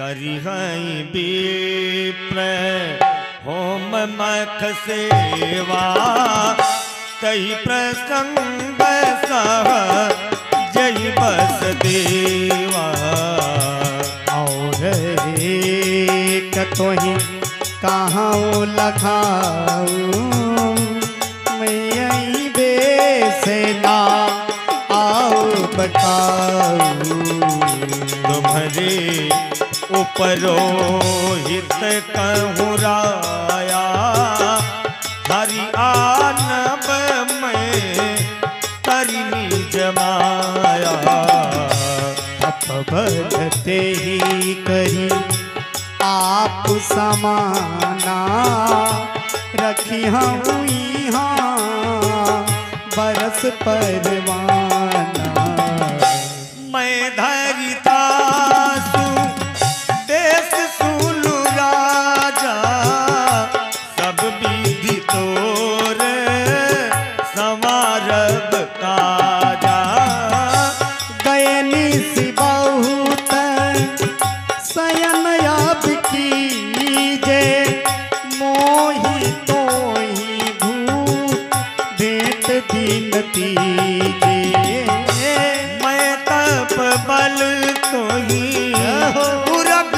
करिहई विप्र होम मख सेवा। कई प्रसंग जय बस देवा। और एक कहाँ लखाऊ? उपरोहित कहूँ राया। हरि आनब करिनी जमाया बढ़ते ही करी आप समाना। रखी हम यहाँ बरस परवाना। सी बहुत सयन अब कीजे मोही तो ही भूत भेंट दिन तीजे। मैं तप बल तो ही पुरग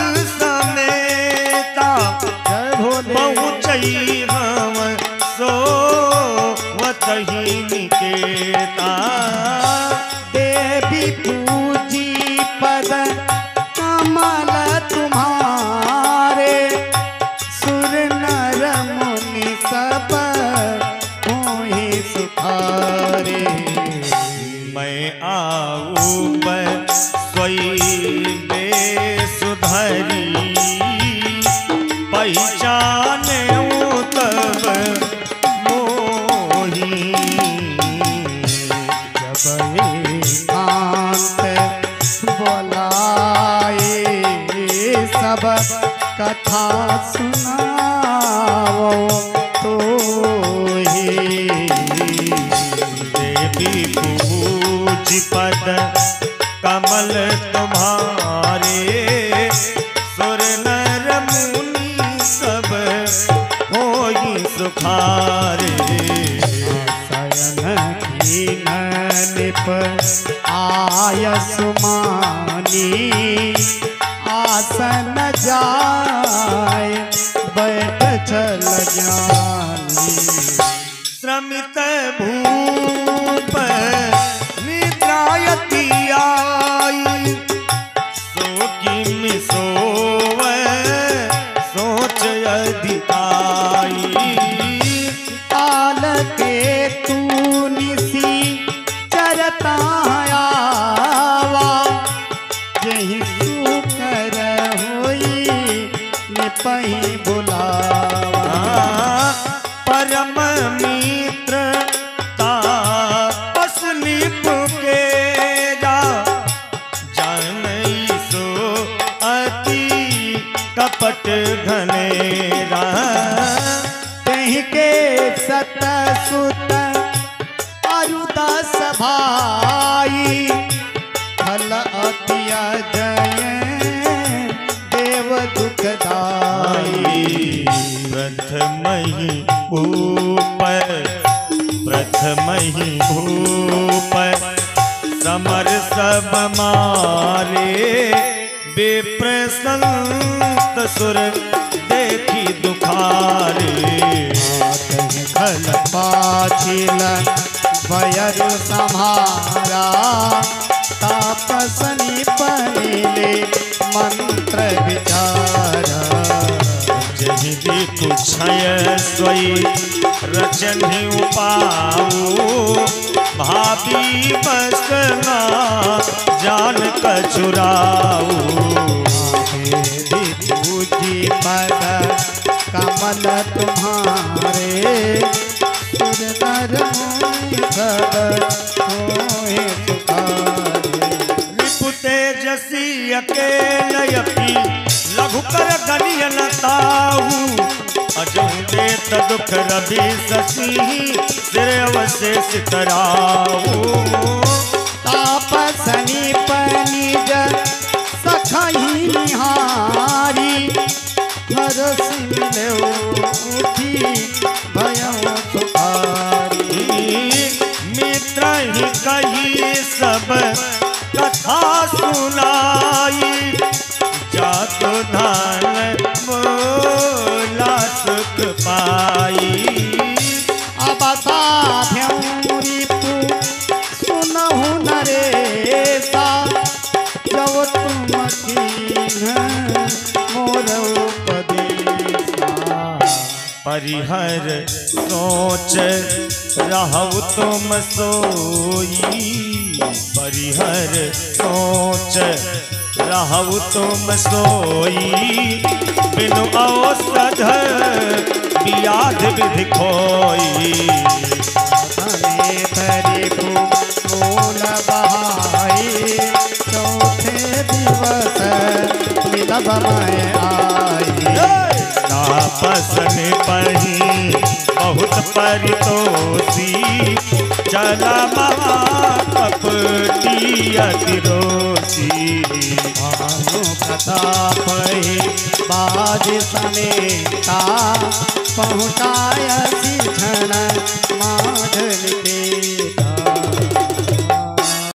बेसुधरी पहचान तब मोही। जब बोलाए सब कथा सुनाओ तो देवी पूज पद कमल तुम्हारे निप आय सुमानी। आसन जाय बैठ चल जानी। श्रमित भूप निपही बुलावा। परम मित्र तापस निप के जा। जानई सो अति कपट घनेरा। कहीं के सत सुत अरुदास भाई दुखदाई प्रथम भूप प्रथम भूप समर सब मारे बेप्रसंत सुर देखी दुखारे। खल पाचिल, भयर सम्हारा तापसनी पहले मंत्र छय सोई, रचनि उपाऊ। भाभी बसना, जान कचुराऊ पूजी पद कमल तुम्हारे तेजसी अकेलयपि लघु कर गलिय नताहु अजहु देत दुख रवि शशि सिर अवशेष कराहु तापसनी पनिज सखही निहार। परसी मिले उठी भयो सुखारी। मित्र ही कही सब कथा सुनाई नरेसा परिहर सोच रहु तुम सोई। परिहर सोच रहु तुम सोई। बिनु औषध बियाध विधि खोई। मिलब मैं आई तापसन पही बहुत परितोषी चला महाकपटी अतिरोषी। भानु प्रताप बाज समेता पहुँचाय क्षण माधन के